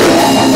Yeah.